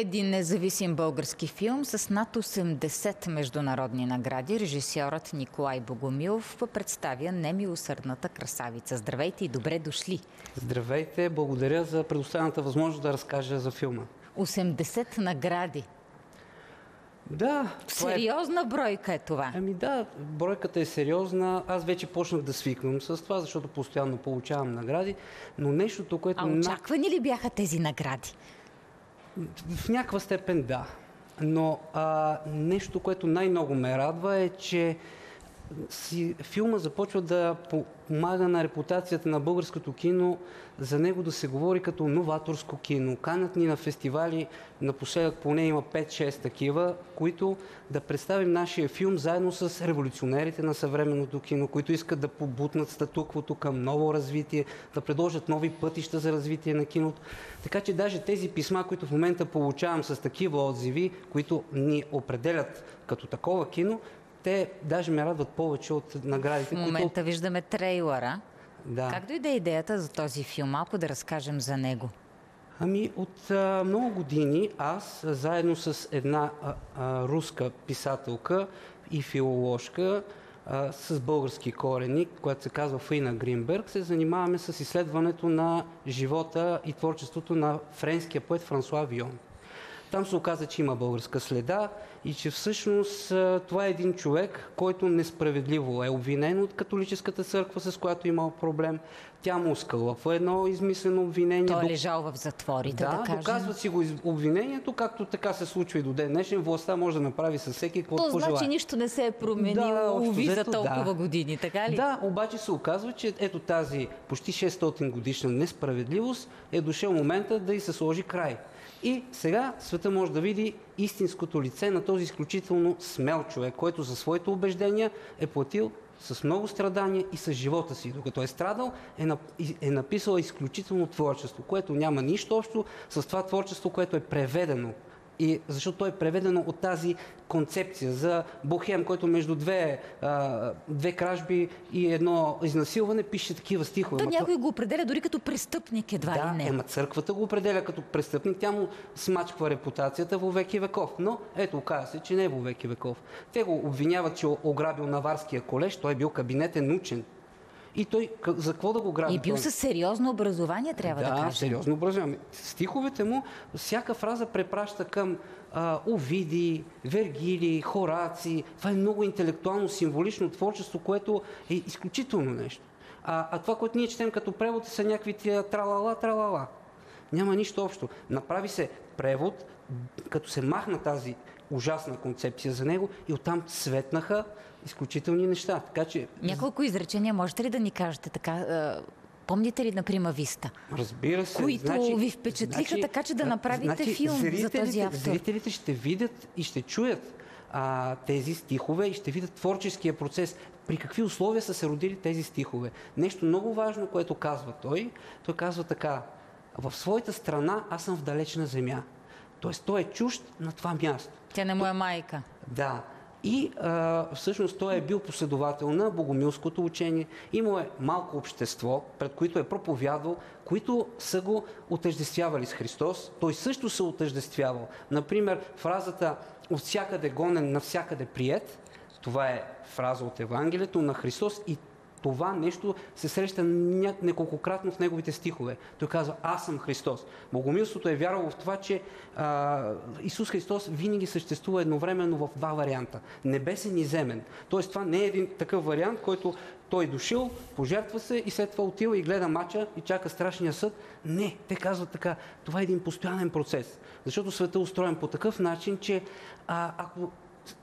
Един независим български филм с над 80 международни награди. Режисьорът Николай Богомилов представя немилосърдната красавица. Здравейте и добре дошли! Здравейте, благодаря за предоставената възможност да разкажа за филма. 80 награди. Да. Сериозна е... бройка е това. Ами да, бройката е сериозна. Аз вече почнах да свиквам с това, защото постоянно получавам награди. Но нещото, което... А очаквани ли бяха тези награди? В някаква степен да. Но а, нещо, което най-много ме радва е, че си, филма започва да помага на репутацията на българското кино, за него да се говори като новаторско кино. Канат ни на фестивали, напоследък поне има 5-6 такива, които да представим нашия филм заедно с революционерите на съвременното кино, които искат да побутнат статуквото към ново развитие, да предложат нови пътища за развитие на киното. Така че даже тези писма, които в момента получавам с такива отзиви, които ни определят като такова кино, те даже ме радват повече от наградите. В момента които... виждаме трейлера. Да. Как дойде идеята за този филм? Малко да разкажем за него. Ами от а, много години аз, заедно с една а, а, руска писателка и филоложка, а, с български корени, която се казва Фейна Гринберг, се занимаваме с изследването на живота и творчеството на френския поет Франсуа Вион. Там се оказа, че има българска следа и че всъщност това е един човек, който несправедливо е обвинен от католическата църква, с която е имал проблем. Тя му скълъпва едно измислено обвинение. Той е лежал в затворите, да, да кажем. доказват си го обвинението, както така се случва и до ден днешен. Властта може да направи със всеки какво То пожелае. значи нищо не се е променило, да, уви, за толкова да. години, така ли? Да, обаче се оказва, че ето тази почти 600 годишна несправедливост е дошъл момента да й се сложи край. И сега света може да види истинското лице на този изключително смел човек, който за своите убеждения е платил с много страдания и с живота си. Докато е страдал, е, е написал изключително творчество, което няма нищо общо с това творчество, което е преведено и защото то е преведено от тази концепция за Бохем, който между две, а, две кражби и едно изнасилване пише такива стихове. Да, някой го определя дори като престъпник едва да, ли не. Ема църквата го определя като престъпник, тя му смачква репутацията во веки веков. Но ето, оказа се, че не е во веки веков. Те го обвиняват, че ограбил Наварския колеж, той е бил кабинетен учен. И той, за какво да го граби? И бил със сериозно образование, трябва да, да кажем. Да, сериозно образование. Стиховете му, всяка фраза препраща към а, Овиди, Вергили, Хораци. Това е много интелектуално, символично творчество, което е изключително нещо. А, а това, което ние четем като превод, са някакви тия тралала, тралала. Няма нищо общо. Направи се превод, като се махна тази ужасна концепция за него и оттам светнаха изключителни неща. Така, че... Няколко изречения можете ли да ни кажете така? Помните ли на Прима Виста? Разбира се. Които значи, ви впечатлиха значи, така, че да направите значи, филм за този автор? Зрителите ще видят и ще чуят а, тези стихове и ще видят творческия процес. При какви условия са се родили тези стихове. Нещо много важно, което казва той. Той казва така. В своята страна аз съм в далечна земя. Тоест той е чужд на това място. Тя не му е майка. Да. И а, всъщност той е бил последовател на богомилското учение. Имал е малко общество, пред които е проповядвал, които са го отъждествявали с Христос. Той също се отъждествявал. Например, фразата от всякъде гонен, навсякъде прият, това е фраза от Евангелието на Христос и това нещо се среща неколкократно в неговите стихове. Той казва, аз съм Христос. Богомилството е вярвало в това, че а, Исус Христос винаги съществува едновременно в два варианта. Небесен и земен. Тоест това не е един такъв вариант, който той е дошъл, пожертва се и след това отива и гледа мача и чака страшния съд. Не, те казват така. Това е един постоянен процес. Защото светът е устроен по такъв начин, че а, ако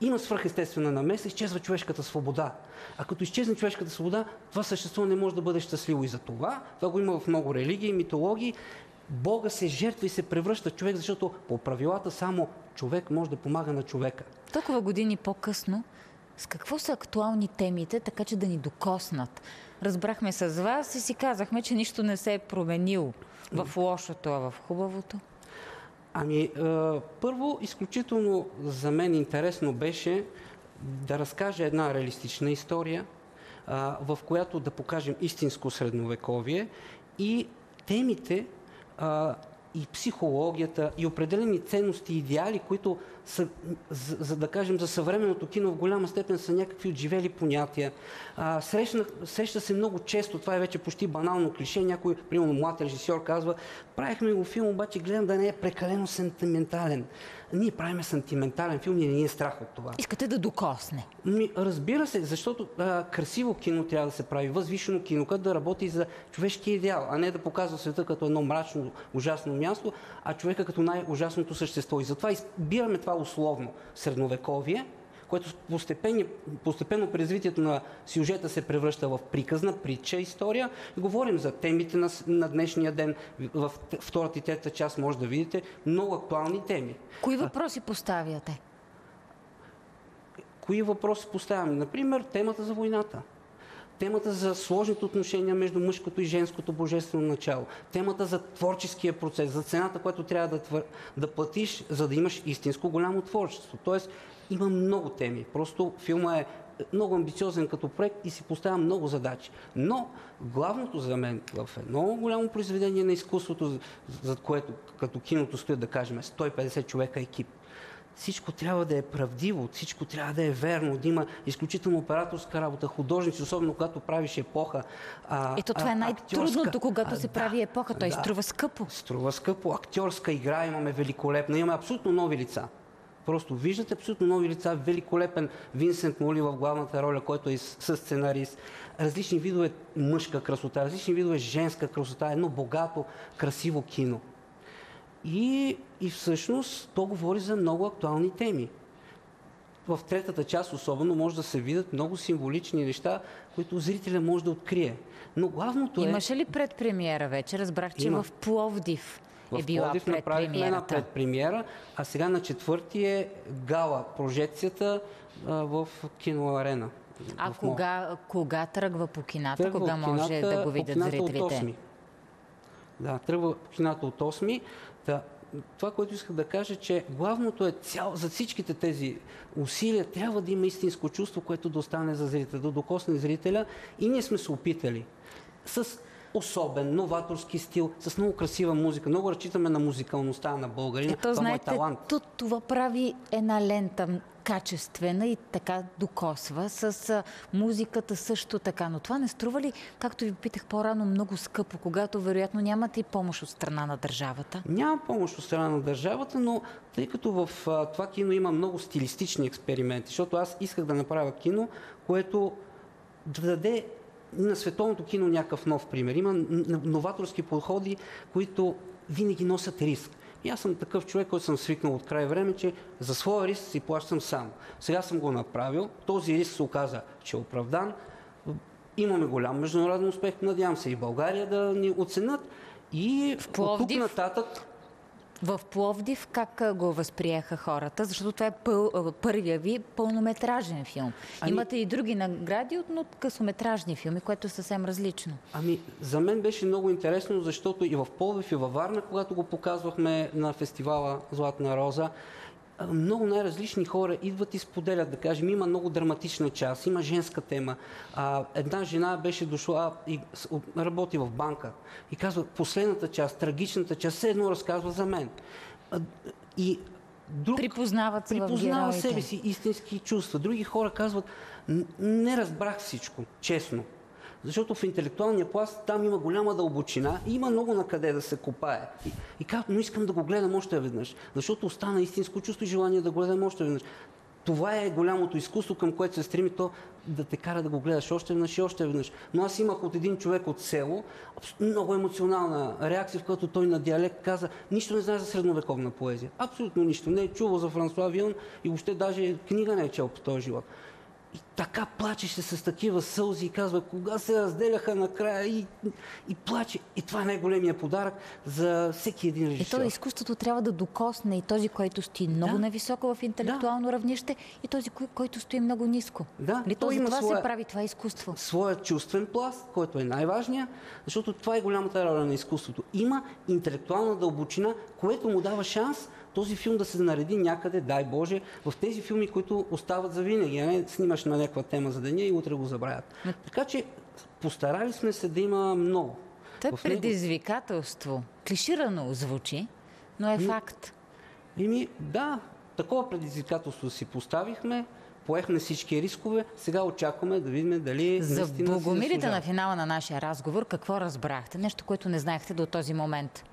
има свръхестествена намеса, изчезва човешката свобода. А като изчезне човешката свобода, това същество не може да бъде щастливо. И за това, това го има в много религии, митологии, Бога се жертва и се превръща човек, защото по правилата само човек може да помага на човека. Толкова години по-късно, с какво са актуални темите, така че да ни докоснат? Разбрахме с вас и си казахме, че нищо не се е променило в лошото, а в хубавото. Ами, първо, изключително за мен интересно беше да разкажа една реалистична история, в която да покажем истинско средновековие и темите и психологията, и определени ценности и идеали, които са, за, за да кажем, за съвременното кино в голяма степен са някакви отживели понятия. А, срещна, среща се много често, това е вече почти банално клише, някой, примерно млад режисьор казва, правихме го филм, обаче гледам да не е прекалено сентиментален. Ние правиме сантиментален филм и не ни е страх от това. Искате да докосне. Ми, разбира се, защото а, красиво кино трябва да се прави, възвишено кино, като да работи за човешкия идеал, а не да показва света като едно мрачно, ужасно място, а човека като най-ужасното същество. И затова избираме това условно средновековие, което постепенно, постепенно при развитието на сюжета се превръща в приказна, притча, история. Говорим за темите на, на днешния ден. В втората и трета част може да видите много актуални теми. Кои въпроси поставяте? Кои въпроси поставяме? Например, темата за войната темата за сложните отношения между мъжкото и женското божествено начало, темата за творческия процес, за цената, която трябва да, твър... да платиш, за да имаш истинско голямо творчество. Тоест, има много теми. Просто филма е много амбициозен като проект и си поставя много задачи. Но главното за мен в едно голямо произведение на изкуството, за което като киното стоят да кажем 150 човека екип, всичко трябва да е правдиво, всичко трябва да е верно, да има изключително операторска работа, художници, особено когато правиш епоха. А, Ето това е най-трудното, когато а, се да, прави епоха. Той да, струва скъпо. Струва скъпо. Актьорска игра имаме великолепна. Имаме абсолютно нови лица. Просто виждате абсолютно нови лица, великолепен Винсент Моли в главната роля, който е с сценарист, различни видове мъжка красота, различни видове женска красота, едно богато, красиво кино. И, и всъщност то говори за много актуални теми. В третата част особено може да се видят много символични неща, които зрителя може да открие. Но главното е... Имаше ли предпремиера вече? Разбрах, че Има. в Пловдив в е била Пловдив направихме една предпремиера, а сега на четвърти е гала прожекцията а, в киноарена. А кога, кога тръгва по кината? Тръгва кога може кината, да го видят зрителите? От 8. Да, тръгва по кината от 8. Да, това, което исках да кажа, че главното е цял, за всичките тези усилия трябва да има истинско чувство, което да остане за зрителя, да докосне зрителя. И ние сме се опитали с особен, новаторски стил, с много красива музика. Много разчитаме на музикалността на българина. Ето, това знаете, е талант. това прави една лента качествена и така докосва. С музиката също така. Но това не струва ли, както ви питах по-рано, много скъпо, когато вероятно нямате и помощ от страна на държавата? Няма помощ от страна на държавата, но тъй като в това кино има много стилистични експерименти, защото аз исках да направя кино, което да даде на световното кино някакъв нов пример. Има новаторски подходи, които винаги носят риск. И аз съм такъв човек, който съм свикнал от край време, че за своя риск си плащам сам. Сега съм го направил, този риск се оказа, че е оправдан. Имаме голям международен успех, надявам се и България да ни оценят. И в от тук нататък в Пловдив как го възприеха хората? Защото това е пъл, първия ви пълнометражен филм. Ами... Имате и други награди от късометражни филми, което е съвсем различно. Ами, за мен беше много интересно, защото и в Пловдив и във Варна, когато го показвахме на фестивала Златна роза, много най-различни хора идват и споделят, да кажем, има много драматична част, има женска тема. А, една жена беше дошла и работи в банка и казва, последната част, трагичната част, все едно разказва за мен. И друг припознават се припознава себе си истински чувства. Други хора казват, не разбрах всичко, честно. Защото в интелектуалния пласт там има голяма дълбочина и има много на къде да се копае. И, и как, но искам да го гледам още веднъж, защото остана истинско чувство и желание да го гледам още веднъж. Това е голямото изкуство, към което се стреми то да те кара да го гледаш още веднъж и още веднъж. Но аз имах от един човек от село много емоционална реакция, в която той на диалект каза, нищо не знае за средновековна поезия. Абсолютно нищо. Не е чувал за Франсуа Вион и въобще даже книга не е чел по този живот. И така плачеше с такива сълзи и казва, кога се разделяха накрая и, и плаче. И това е най-големия подарък за всеки един режисьор. И то изкуството трябва да докосне и този, който стои много да. нависоко в интелектуално да. равнище и този, който стои много ниско. Да. Ли, то, има това своя, се прави това изкуство. Своя чувствен пласт, който е най-важният, защото това е голямата роля на изкуството. Има интелектуална дълбочина, което му дава шанс този филм да се нареди някъде, дай Боже, в тези филми, които остават за винаги, не снимаш на някаква тема за деня и утре го забравят. Така че постарали сме се да има много. То е него- предизвикателство. Клиширано звучи, но е факт. Еми, да, такова предизвикателство си поставихме, поехме всички рискове, сега очакваме да видим дали За богомилите на финала на нашия разговор, какво разбрахте? Нещо, което не знаехте до този момент.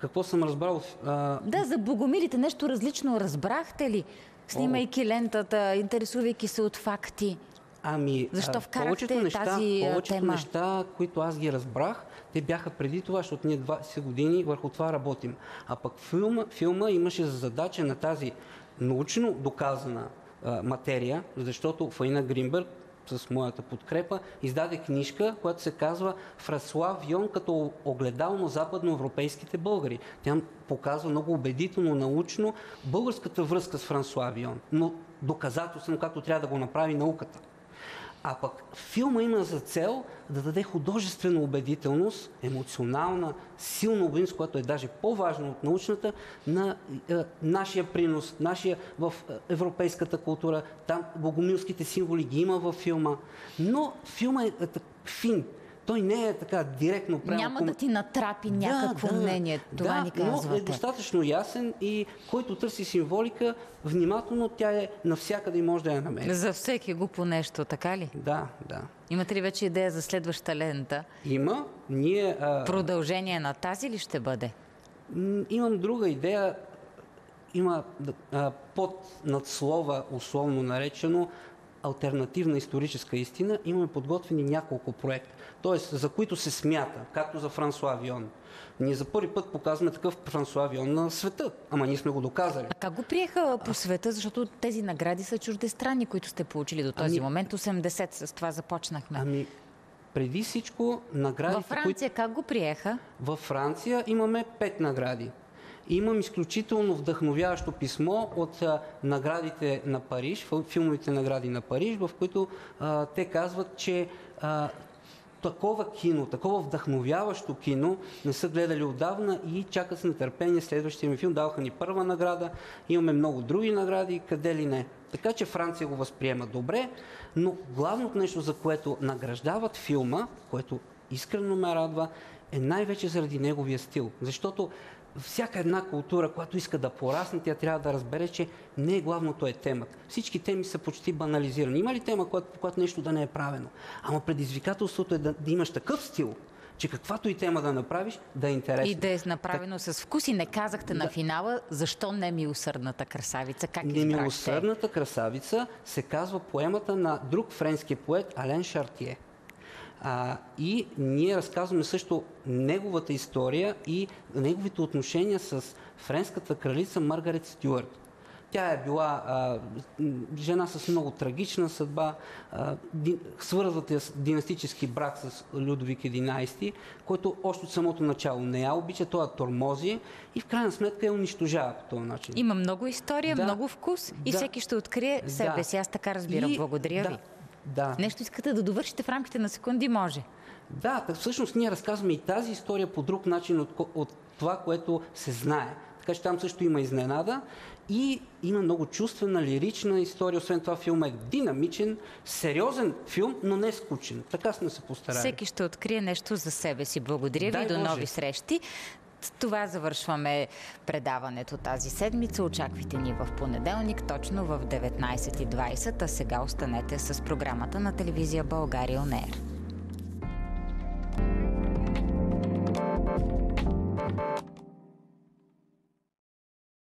Какво съм разбрал? А, Да, за богомилите нещо различно разбрахте ли? Снимайки лентата, интересувайки се от факти. Ами, Защо а, вкарахте повечето неща, тази, повечето тема? неща, които аз ги разбрах, те бяха преди това, защото ние 20 години върху това работим. А пък филма, филма имаше за задача на тази научно доказана а, материя, защото Фаина Гринберг с моята подкрепа, издаде книжка, която се казва Франсуа Вион като огледал на западноевропейските българи. Тя показва много убедително, научно българската връзка с Франсуа Вион, но доказателствено, както трябва да го направи науката. А пък филма има за цел да даде художествена убедителност, емоционална, силна убедителност, която е даже по-важна от научната, на е, нашия принос, нашия в е, европейската култура. Там богомилските символи ги има във филма. Но филма е, е фин. Той не е така директно прямо. Няма ком- да ти натрапи някакво мнение. Това да, ни но е казвате. достатъчно ясен и който търси символика, внимателно тя е навсякъде и може да я намери. За всеки го по нещо, така ли? Да, да. Имате ли вече идея за следваща лента? Има. Ние а, Продължение на тази ли ще бъде? имам друга идея. Има а, под надслова, условно наречено, альтернативна историческа истина. Имаме подготвени няколко проекта, т.е. за които се смята, както за Франсуа Вион. Ние за първи път показваме такъв Франсуа Вион на света, ама ние сме го доказали. А как го приеха по света? Защото тези награди са чуждестранни, които сте получили до този Ами- момент. 80 с това започнахме. Ами, преди всичко, наградите, Във Франция как го приеха? Във Франция имаме пет награди. Имам изключително вдъхновяващо писмо от наградите на Париж, фил- филмовите награди на Париж, в които а, те казват, че а, такова кино, такова вдъхновяващо кино не са гледали отдавна и чакат с нетърпение следващия ми филм. Даваха ни първа награда, имаме много други награди, къде ли не. Така че Франция го възприема добре, но главното нещо, за което награждават филма, което искрено ме радва, е най-вече заради неговия стил. Защото всяка една култура, която иска да порасне, тя трябва да разбере, че не главното е темата. Всички теми са почти банализирани. Има ли тема, която, по която нещо да не е правено? Ама предизвикателството е да, да имаш такъв стил, че каквато и тема да направиш, да е интересна. И да е направено с вкус. И не казахте на Да. финала, защо не милосърдната красавица? Как? Немилосърдната красавица се казва поемата на друг френски поет Ален Шартие. А, и ние разказваме също неговата история и неговите отношения с френската кралица Маргарет Стюарт. Тя е била а, жена с много трагична съдба, а, ди, свързват я с династически брак с Людовик XI, който още от самото начало не я обича, той я тормози и в крайна сметка я унищожава по този начин. Има много история, Да. много вкус и Да. всеки ще открие себе Да. си. Аз така разбирам. И- Благодаря да, ви. Да. Нещо искате да довършите в рамките на секунди? Може. Да, всъщност ние разказваме и тази история по друг начин от, от това, което се знае. Така че там също има изненада и има много чувствена, лирична история. Освен това филм е динамичен, сериозен филм, но не скучен. Така сме се постарали. Всеки ще открие нещо за себе си. Благодаря Дай ви. До Боже. нови срещи. Това завършваме предаването тази седмица. Очаквайте ни в понеделник, точно в 19.20, а сега останете с програмата на телевизия България ОНЕР.